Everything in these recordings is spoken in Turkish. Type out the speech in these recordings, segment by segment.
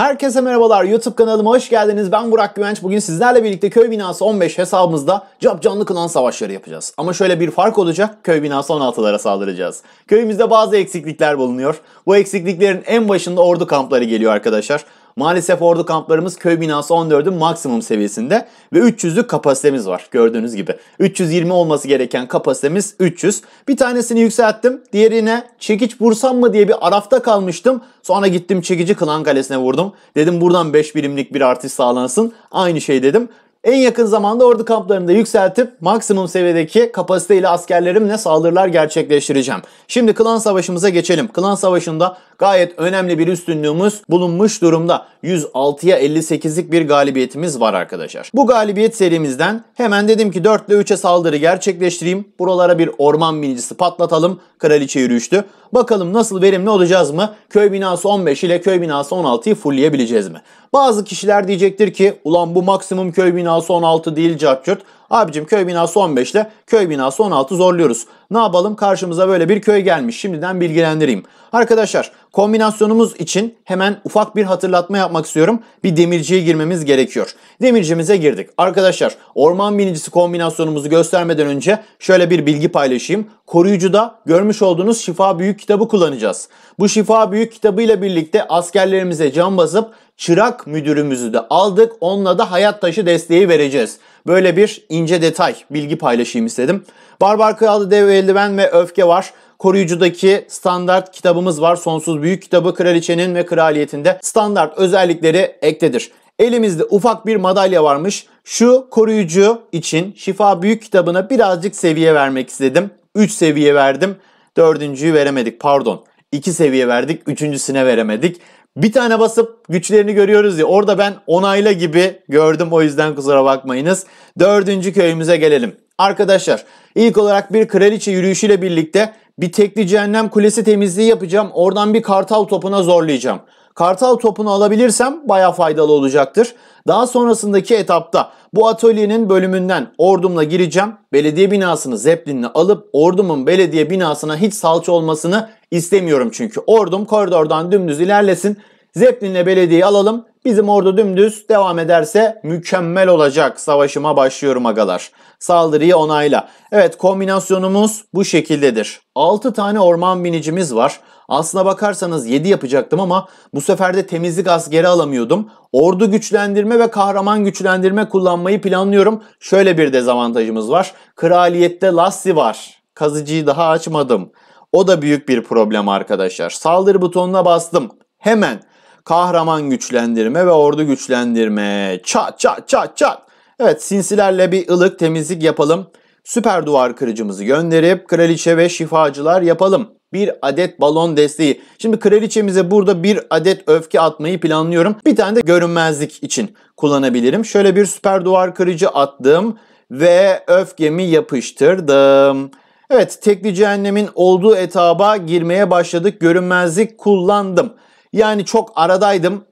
Herkese merhabalar YouTube kanalıma hoş geldiniz. Ben Burak Güvenç. Bugün sizlerle birlikte köy binası 15 hesabımızda cap canlı klan savaşları yapacağız. Ama şöyle bir fark olacak. Köy binası 16'lara saldıracağız. Köyümüzde bazı eksiklikler bulunuyor. Bu eksikliklerin en başında ordu kampları geliyor arkadaşlar. Maalesef ordu kamplarımız köy binası 14'ün maksimum seviyesinde ve 300'lük kapasitemiz var gördüğünüz gibi. 320 olması gereken kapasitemiz 300. Bir tanesini yükselttim. Diğerine çekiç vursam mı diye bir arafta kalmıştım. Sonra gittim çekici klan kalesine vurdum. Dedim buradan 5 birimlik bir artış sağlansın. Aynı şey dedim. En yakın zamanda ordu kamplarını da yükseltip maksimum seviyedeki kapasiteyle askerlerimle saldırılar gerçekleştireceğim. Şimdi klan savaşımıza geçelim. Klan savaşında gayet önemli bir üstünlüğümüz bulunmuş durumda. 106'ya 58'lik bir galibiyetimiz var arkadaşlar. Bu galibiyet serimizden hemen dedim ki 4 ile 3'e saldırı gerçekleştireyim. Buralara bir orman binicisi patlatalım. Kraliçe yürüyüştü. Bakalım nasıl verimli olacağız mı? Köy binası 15 ile köy binası 16'yı fullleyebileceğiz mi? Bazı kişiler diyecektir ki ulan bu maksimum köy binası 16 değil capcurt. Abicim köy binası 15 ile köy binası 16 zorluyoruz. Ne yapalım? Karşımıza böyle bir köy gelmiş. Şimdiden bilgilendireyim. Arkadaşlar kombinasyonumuz için hemen ufak bir hatırlatma yapmak istiyorum. Bir demirciye girmemiz gerekiyor. Demircimize girdik. Arkadaşlar orman binicisi kombinasyonumuzu göstermeden önce şöyle bir bilgi paylaşayım. Koruyucuda görmüş olduğunuz şifa büyük kitabı kullanacağız. Bu şifa büyük kitabı ile birlikte askerlerimize can basıp çırak müdürümüzü de aldık. Onunla da hayat taşı desteği vereceğiz. Böyle bir ince detay bilgi paylaşayım istedim. Barbar Kralı Dev Eldiven ve Öfke var. Koruyucudaki standart kitabımız var. Sonsuz Büyük Kitabı Kraliçenin ve Kraliyetinde standart özellikleri ektedir. Elimizde ufak bir madalya varmış. Şu koruyucu için şifa büyük kitabına birazcık seviye vermek istedim. 3 seviye verdim. Dördüncüyü veremedik pardon. 2 seviye verdik. Üçüncüsüne veremedik. Bir tane basıp güçlerini görüyoruz ya orada ben onayla gibi gördüm o yüzden kusura bakmayınız. Dördüncü köyümüze gelelim. Arkadaşlar ilk olarak bir kraliçe yürüyüşüyle birlikte bir tekli cehennem kulesi temizliği yapacağım. Oradan bir kartal topuna zorlayacağım. Kartal topunu alabilirsem baya faydalı olacaktır. Daha sonrasındaki etapta bu atölyenin bölümünden ordumla gireceğim. Belediye binasını zeplinle alıp ordumun belediye binasına hiç salça olmasını istemiyorum çünkü. Ordum koridordan dümdüz ilerlesin. Zeplinle belediyeyi alalım. Bizim ordu dümdüz devam ederse mükemmel olacak. Savaşıma başlıyorum agalar. Saldırıyı onayla. Evet kombinasyonumuz bu şekildedir. 6 tane orman binicimiz var. Aslına bakarsanız 7 yapacaktım ama bu sefer de temizlik askeri alamıyordum. Ordu güçlendirme ve kahraman güçlendirme kullanmayı planlıyorum. Şöyle bir dezavantajımız var. Kraliyette Lassi var. Kazıcıyı daha açmadım. O da büyük bir problem arkadaşlar. Saldırı butonuna bastım. Hemen kahraman güçlendirme ve ordu güçlendirme. Çat çat çat çat. Evet sinsilerle bir ılık temizlik yapalım. Süper duvar kırıcımızı gönderip kraliçe ve şifacılar yapalım. Bir adet balon desteği. Şimdi kraliçemize burada bir adet öfke atmayı planlıyorum. Bir tane de görünmezlik için kullanabilirim. Şöyle bir süper duvar kırıcı attım ve öfkemi yapıştırdım. Evet tekli cehennemin olduğu etaba girmeye başladık. Görünmezlik kullandım. Yani çok aradaydım.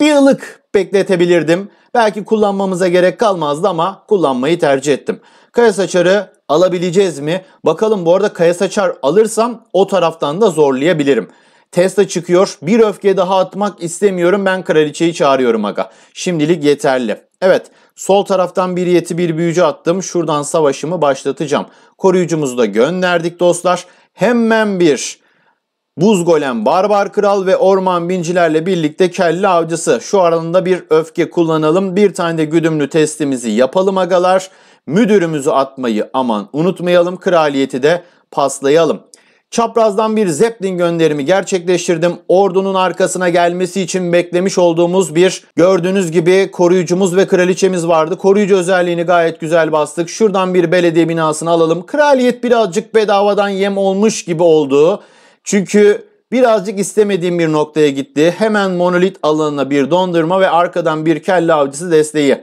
Bir ılık bekletebilirdim. Belki kullanmamıza gerek kalmazdı ama kullanmayı tercih ettim. Kaya saçarı alabileceğiz mi? Bakalım bu arada kaya saçar alırsam o taraftan da zorlayabilirim. Tesla çıkıyor. Bir öfke daha atmak istemiyorum. Ben kraliçeyi çağırıyorum aga. Şimdilik yeterli. Evet sol taraftan bir yeti bir büyücü attım. Şuradan savaşımı başlatacağım. Koruyucumuzu da gönderdik dostlar. Hemen bir Buz Golem, Barbar Kral ve Orman Bincilerle birlikte kelle avcısı. Şu aralığında bir öfke kullanalım. Bir tane de güdümlü testimizi yapalım agalar. Müdürümüzü atmayı aman unutmayalım. Kraliyeti de paslayalım. Çaprazdan bir Zeppelin gönderimi gerçekleştirdim. Ordunun arkasına gelmesi için beklemiş olduğumuz bir gördüğünüz gibi koruyucumuz ve kraliçemiz vardı. Koruyucu özelliğini gayet güzel bastık. Şuradan bir belediye binasını alalım. Kraliyet birazcık bedavadan yem olmuş gibi oldu. Çünkü birazcık istemediğim bir noktaya gitti. Hemen monolit alanına bir dondurma ve arkadan bir kelle avcısı desteği.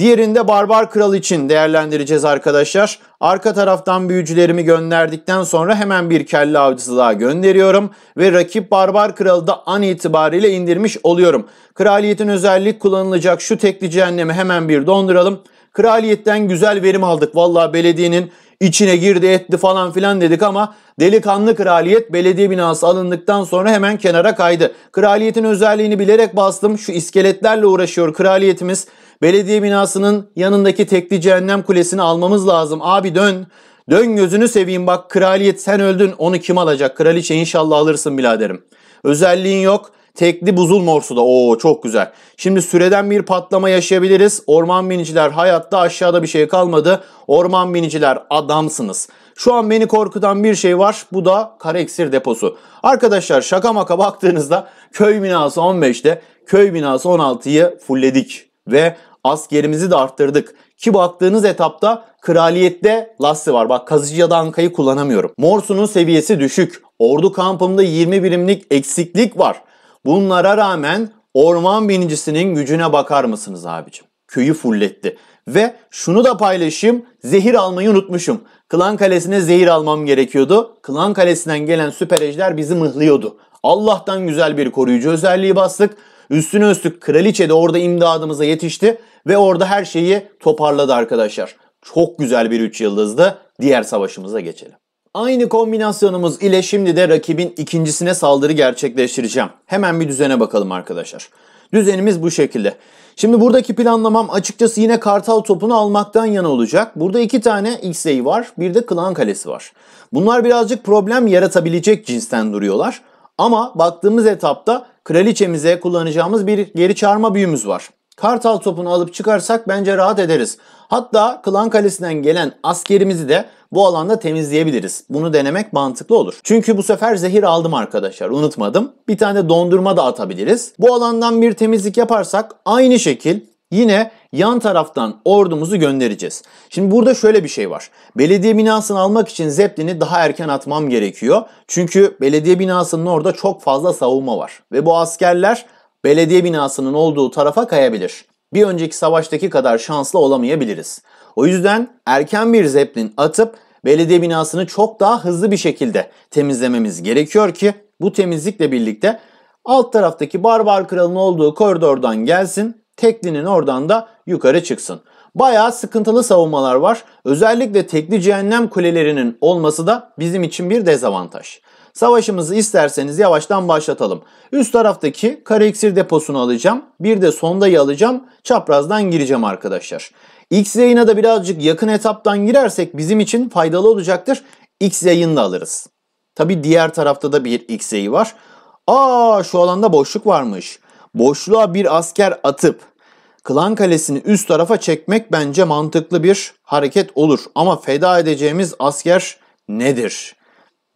Diğerinde Barbar Kral için değerlendireceğiz arkadaşlar. Arka taraftan büyücülerimi gönderdikten sonra hemen bir kelle avcısı daha gönderiyorum. Ve rakip Barbar Kralı da an itibariyle indirmiş oluyorum. Kraliyetin özellik kullanılacak şu tekli cehennemi hemen bir donduralım. Kraliyetten güzel verim aldık. Valla belediyenin içine girdi etti falan filan dedik ama delikanlı kraliyet belediye binası alındıktan sonra hemen kenara kaydı. Kraliyetin özelliğini bilerek bastım. Şu iskeletlerle uğraşıyor kraliyetimiz. Belediye binasının yanındaki tekli cehennem kulesini almamız lazım. Abi dön. Dön gözünü seveyim bak kraliyet sen öldün onu kim alacak? Kraliçe inşallah alırsın biraderim. Özelliğin yok. Tekli buzul morsu da. Oo çok güzel. Şimdi süreden bir patlama yaşayabiliriz. Orman biniciler hayatta aşağıda bir şey kalmadı. Orman biniciler adamsınız. Şu an beni korkutan bir şey var. Bu da kara iksir deposu. Arkadaşlar şaka maka baktığınızda köy binası 15'te köy binası 16'yı fullledik. Ve askerimizi de arttırdık. Ki baktığınız etapta kraliyette Lassi var. Bak kazıcı ya da ankayı kullanamıyorum. Morsu'nun seviyesi düşük. Ordu kampımda 20 birimlik eksiklik var. Bunlara rağmen orman binicisinin gücüne bakar mısınız abicim? Köyü fulletti. Ve şunu da paylaşayım. Zehir almayı unutmuşum. Klan Kalesi'ne zehir almam gerekiyordu. Klan Kalesi'nden gelen süper ejder bizi mıhlıyordu. Allah'tan güzel bir koruyucu özelliği bastık. Üstüne üstlük kraliçe de orada imdadımıza yetişti ve orada her şeyi toparladı arkadaşlar. Çok güzel bir 3 yıldızdı. Diğer savaşımıza geçelim. Aynı kombinasyonumuz ile şimdi de rakibin ikincisine saldırı gerçekleştireceğim. Hemen bir düzene bakalım arkadaşlar. Düzenimiz bu şekilde. Şimdi buradaki planlamam açıkçası yine kartal topunu almaktan yana olacak. Burada iki tane X-Ray var, bir de klan kalesi var. Bunlar birazcık problem yaratabilecek cinsten duruyorlar. Ama baktığımız etapta kraliçemize kullanacağımız bir geri çağırma büyümüz var. Kartal topunu alıp çıkarsak bence rahat ederiz. Hatta klan kalesinden gelen askerimizi de bu alanda temizleyebiliriz. Bunu denemek mantıklı olur. Çünkü bu sefer zehir aldım arkadaşlar unutmadım. Bir tane dondurma da atabiliriz. Bu alandan bir temizlik yaparsak aynı şekil yine yan taraftan ordumuzu göndereceğiz. Şimdi burada şöyle bir şey var. Belediye binasını almak için Zeppelin'i daha erken atmam gerekiyor. Çünkü belediye binasının orada çok fazla savunma var. Ve bu askerler belediye binasının olduğu tarafa kayabilir. Bir önceki savaştaki kadar şanslı olamayabiliriz. O yüzden erken bir zeplin atıp belediye binasını çok daha hızlı bir şekilde temizlememiz gerekiyor ki bu temizlikle birlikte alt taraftaki barbar kralın olduğu koridordan gelsin, teklinin oradan da yukarı çıksın. Bayağı sıkıntılı savunmalar var. Özellikle tekli cehennem kulelerinin olması da bizim için bir dezavantaj. Savaşımızı isterseniz yavaştan başlatalım. Üst taraftaki kara iksir deposunu alacağım. Bir de sondayı alacağım. Çaprazdan gireceğim arkadaşlar. X yayına da birazcık yakın etaptan girersek bizim için faydalı olacaktır. X yayını da alırız. Tabi diğer tarafta da bir X yayı var. Aa şu alanda boşluk varmış. Boşluğa bir asker atıp Klan Kalesi'ni üst tarafa çekmek bence mantıklı bir hareket olur. Ama feda edeceğimiz asker nedir?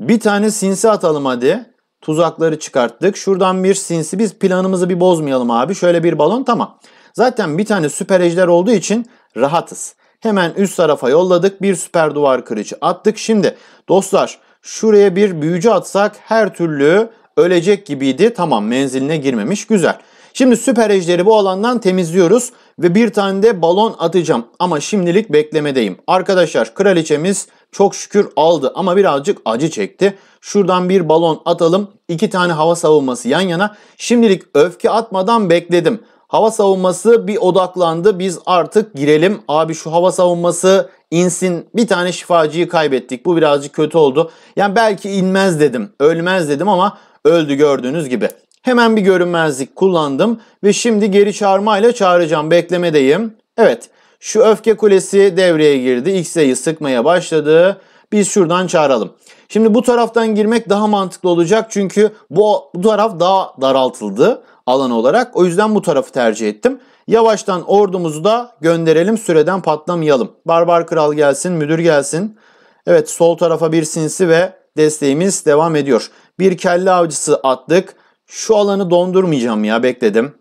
Bir tane sinsi atalım hadi. Tuzakları çıkarttık. Şuradan bir sinsi. Biz planımızı bir bozmayalım abi. Şöyle bir balon tamam. Zaten bir tane süper ejder olduğu için rahatız. Hemen üst tarafa yolladık. Bir süper duvar kırıcı attık. Şimdi dostlar şuraya bir büyücü atsak her türlü ölecek gibiydi. Tamam menziline girmemiş. Güzel. Şimdi süper ejderi bu alandan temizliyoruz ve bir tane de balon atacağım. Ama şimdilik beklemedeyim. Arkadaşlar kraliçemiz çok şükür aldı ama birazcık acı çekti. Şuradan bir balon atalım. İki tane hava savunması yan yana. Şimdilik öfke atmadan bekledim. Hava savunması bir odaklandı. Biz artık girelim. Abi şu hava savunması insin. Bir tane şifacıyı kaybettik. Bu birazcık kötü oldu. Yani belki inmez dedim. Ölmez dedim ama öldü gördüğünüz gibi. Hemen bir görünmezlik kullandım ve şimdi geri çağırmayla çağıracağım. Beklemedeyim. Evet şu öfke kulesi devreye girdi. X'e'yi sıkmaya başladı. Biz şuradan çağıralım. Şimdi bu taraftan girmek daha mantıklı olacak çünkü bu, bu taraf daha daraltıldı alan olarak. O yüzden bu tarafı tercih ettim. Yavaştan ordumuzu da gönderelim süreden patlamayalım. Barbar kral gelsin, müdür gelsin. Evet sol tarafa bir sinsi ve desteğimiz devam ediyor. Bir kelle avcısı attık. Şu alanı dondurmayacağım ya bekledim.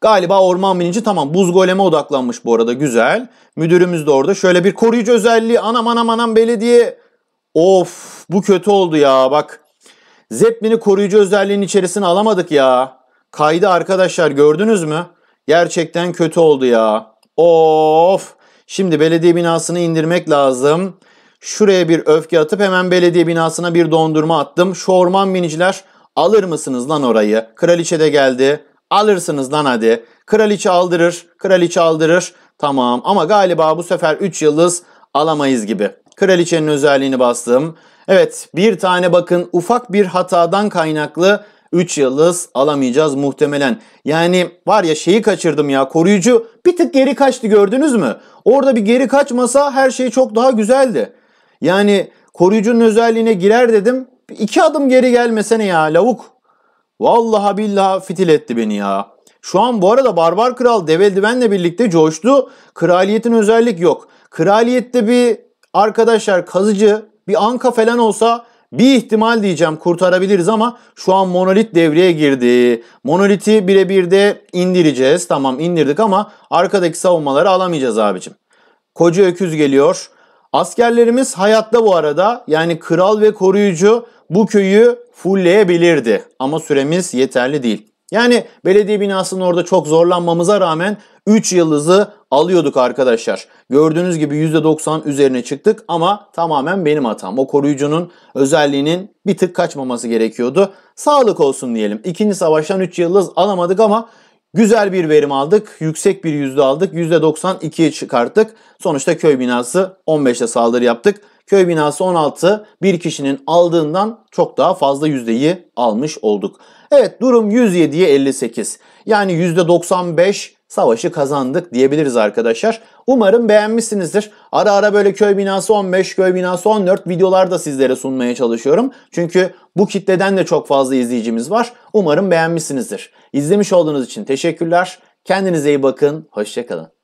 Galiba orman binici tamam buz goleme odaklanmış bu arada güzel. Müdürümüz de orada. Şöyle bir koruyucu özelliği anam anam anam belediye. Of bu kötü oldu ya bak. Zeppelin'i koruyucu özelliğin içerisine alamadık ya. Kaydı arkadaşlar gördünüz mü? Gerçekten kötü oldu ya. Of. Şimdi belediye binasını indirmek lazım. Şuraya bir öfke atıp hemen belediye binasına bir dondurma attım. Şu orman biniciler alır mısınız lan orayı? Kraliçe de geldi. Alırsınız lan hadi. Kraliçe aldırır, kraliçe aldırır. Tamam ama galiba bu sefer 3 yıldız alamayız gibi. Kraliçenin özelliğini bastım. Evet bir tane bakın ufak bir hatadan kaynaklı 3 yıldız alamayacağız muhtemelen. Yani var ya şeyi kaçırdım ya koruyucu bir tık geri kaçtı gördünüz mü? Orada bir geri kaçmasa her şey çok daha güzeldi. Yani koruyucunun özelliğine girer dedim. İki adım geri gelmesene ya lavuk. Vallahi billahi fitil etti beni ya. Şu an bu arada Barbar Kral dev eldivenle birlikte coştu. Kraliyetin özellik yok. Kraliyette bir arkadaşlar kazıcı bir anka falan olsa bir ihtimal diyeceğim kurtarabiliriz ama şu an monolit devreye girdi. Monoliti birebir de indireceğiz. Tamam indirdik ama arkadaki savunmaları alamayacağız abicim. Koca öküz geliyor. Askerlerimiz hayatta bu arada. Yani kral ve koruyucu bu köyü fullleyebilirdi. Ama süremiz yeterli değil. Yani belediye binasının orada çok zorlanmamıza rağmen 3 yıldızı alıyorduk arkadaşlar. Gördüğünüz gibi %90 üzerine çıktık ama tamamen benim hatam. O koruyucunun özelliğinin bir tık kaçmaması gerekiyordu. Sağlık olsun diyelim. İkinci savaştan 3 yıldız alamadık ama güzel bir verim aldık. Yüksek bir yüzde aldık. %92'ye çıkarttık. Sonuçta köy binası 15'te saldırı yaptık. Köy binası 16 bir kişinin aldığından çok daha fazla yüzdeyi almış olduk. Evet durum 107'ye 58. Yani %95 savaşı kazandık diyebiliriz arkadaşlar. Umarım beğenmişsinizdir. Ara ara böyle köy binası 15, köy binası 14 videolar da sizlere sunmaya çalışıyorum. Çünkü bu kitleden de çok fazla izleyicimiz var. Umarım beğenmişsinizdir. İzlemiş olduğunuz için teşekkürler. Kendinize iyi bakın. Hoşçakalın.